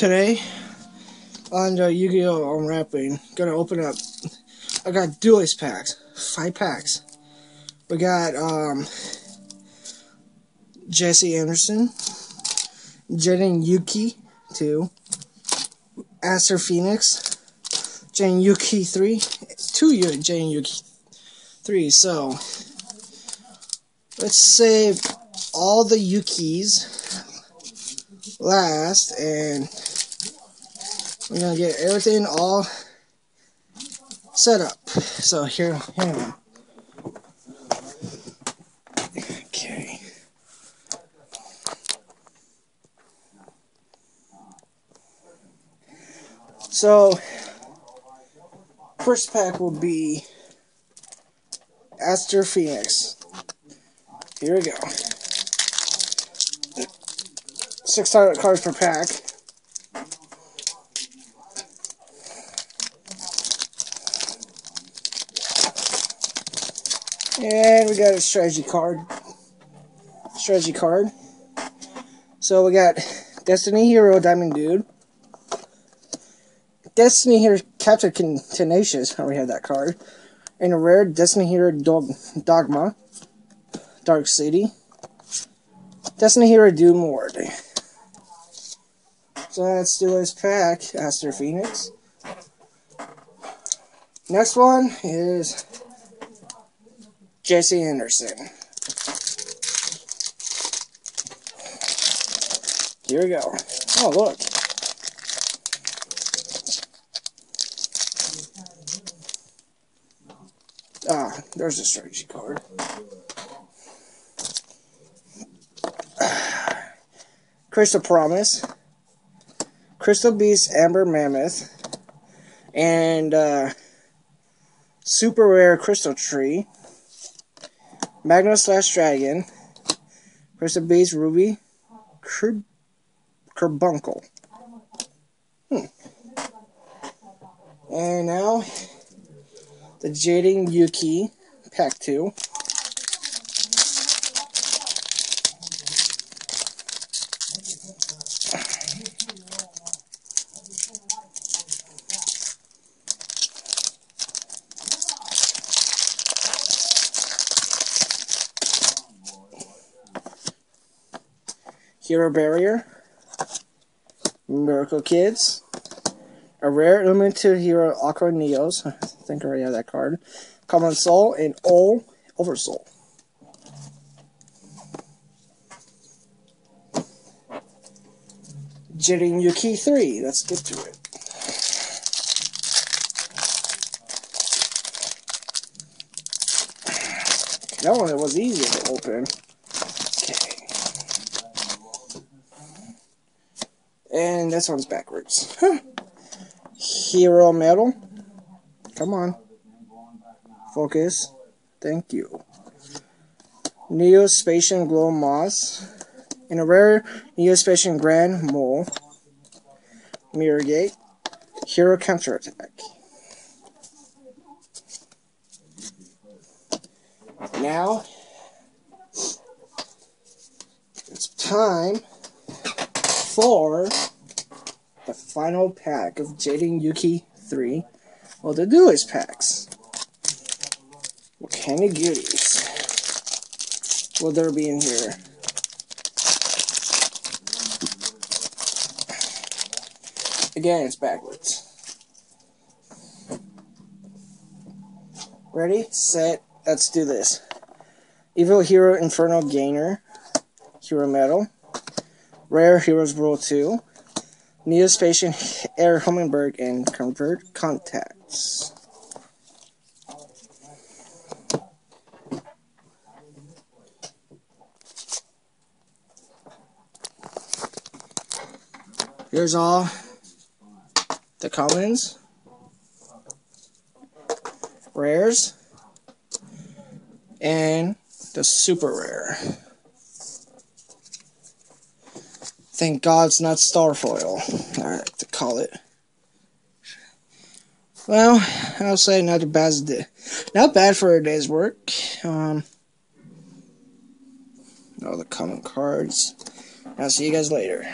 today on the Yu-Gi-Oh! Unwrapping, gonna open up. I got duelist packs, five packs. We got um, Jesse Anderson, Jaden Yuki two, Aster Phoenix, Jaden Yuki three, two Jaden Yuki three. So let's save all the Yukis last and we're gonna get everything all set up. So here, hang on. Okay. So, first pack will be Aster Phoenix. Here we go. Six cards per pack. And we got a strategy card. Strategy card. So we got Destiny Hero Diamond Dude. Destiny Hero Captain Tenacious. I already have that card. And a rare Destiny Hero Dog Dogma. Dark City. Destiny Hero Doomlord. So let's do this pack. Aster Phoenix. Next one is Jesse Anderson. Here we go. Oh, look. Ah, there's a strategy card. Crystal Promise. Crystal Beast Amber Mammoth. And uh, Super Rare Crystal Tree. Magno slash Dragon, Crystal Beast Ruby, Carbuncle. Hmm. And now, the Jaden Yuki, Pack 2. Hero Barrier, Miracle Kids, a rare limited hero Aqua Neos. I think I already have that card. Common Soul and Ol Oversoul. Jaden Yuki 3. Let's get to it. That one was easy to open. And this one's backwards. Hero Metal. Come on. Focus. Thank you. Neo-Spacian Glow Moss. In a rare Neo-Spacian Grand Mole. Mirror Gate. Hero Counterattack. Now, it's time for the final pack of Jaden Yuki 3. Well, the newest packs. What kind of goodies will there be in here? Again, it's backwards. Ready, set, let's do this. Evil Hero Inferno Gainer, Hero Metal, Rare Heroes Rule 2, Neo-Spacian Air Hummingbird, and Convert Contacts. Here's all the commons, rares, and the super rare. Thank God it's not Starfoil, I like to call it. Well, I'll say not bad, day. not bad for a day's work. Um, all the common cards. I'll see you guys later.